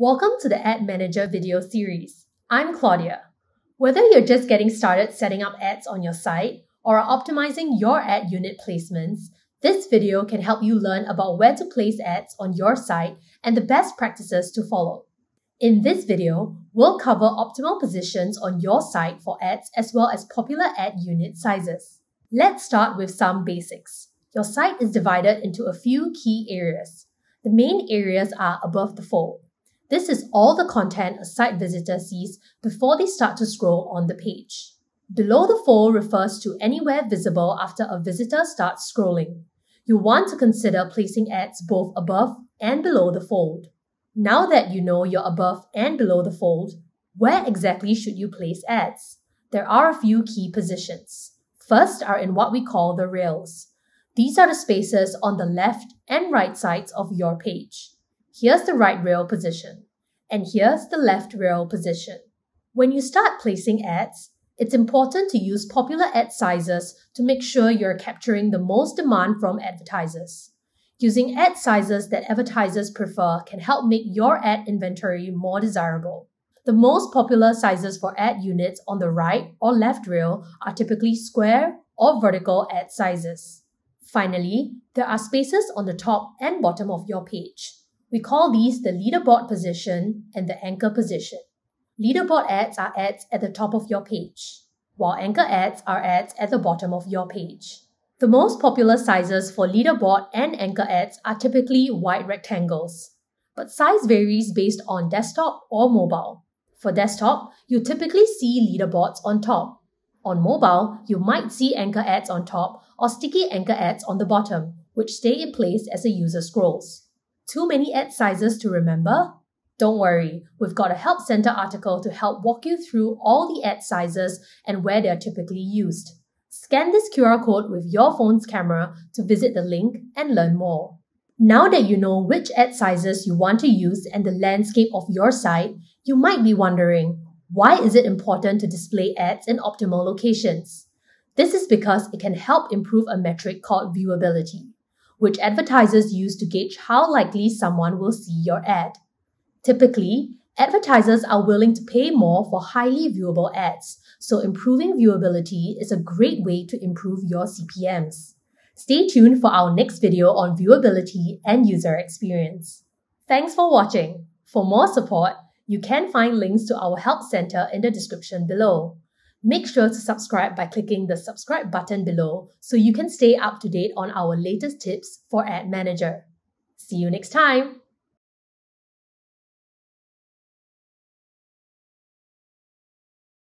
Welcome to the Ad Manager video series. I'm Claudia. Whether you're just getting started setting up ads on your site or are optimizing your ad unit placements, this video can help you learn about where to place ads on your site and the best practices to follow. In this video, we'll cover optimal positions on your site for ads as well as popular ad unit sizes. Let's start with some basics. Your site is divided into a few key areas. The main areas are above the fold. This is all the content a site visitor sees before they start to scroll on the page. Below the fold refers to anywhere visible after a visitor starts scrolling. You'll want to consider placing ads both above and below the fold. Now that you know you're above and below the fold, where exactly should you place ads? There are a few key positions. First are in what we call the rails. These are the spaces on the left and right sides of your page. Here's the right rail position, and here's the left rail position. When you start placing ads, it's important to use popular ad sizes to make sure you're capturing the most demand from advertisers. Using ad sizes that advertisers prefer can help make your ad inventory more desirable. The most popular sizes for ad units on the right or left rail are typically square or vertical ad sizes. Finally, there are spaces on the top and bottom of your page. We call these the leaderboard position and the anchor position. Leaderboard ads are ads at the top of your page, while anchor ads are ads at the bottom of your page. The most popular sizes for leaderboard and anchor ads are typically wide rectangles, but size varies based on desktop or mobile. For desktop, you typically see leaderboards on top. On mobile, you might see anchor ads on top or sticky anchor ads on the bottom, which stay in place as a user scrolls. Too many ad sizes to remember? Don't worry, we've got a Help Center article to help walk you through all the ad sizes and where they're typically used. Scan this QR code with your phone's camera to visit the link and learn more. Now that you know which ad sizes you want to use and the landscape of your site, you might be wondering, why is it important to display ads in optimal locations? This is because it can help improve a metric called viewability, which advertisers use to gauge how likely someone will see your ad. Typically, advertisers are willing to pay more for highly viewable ads, so improving viewability is a great way to improve your CPMs. Stay tuned for our next video on viewability and user experience. Thanks for watching. For more support, you can find links to our Help Center in the description below. Make sure to subscribe by clicking the subscribe button below so you can stay up to date on our latest tips for Ad Manager. See you next time!